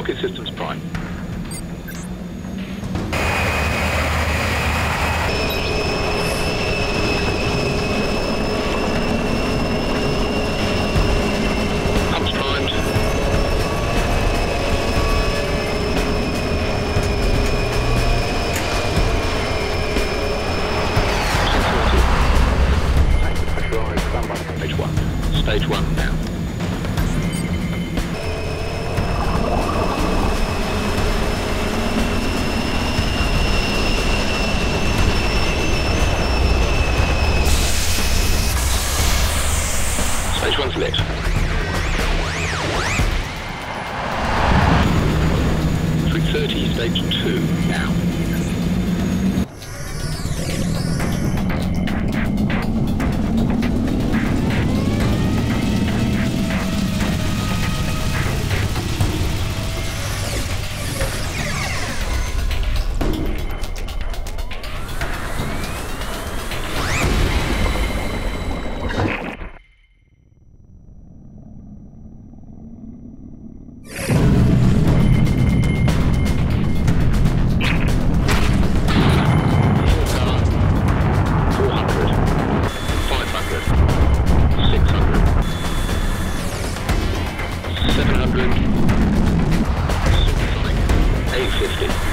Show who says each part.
Speaker 1: Rocket systems prime. Stage one's lit. Three thirty, stage two now. 50.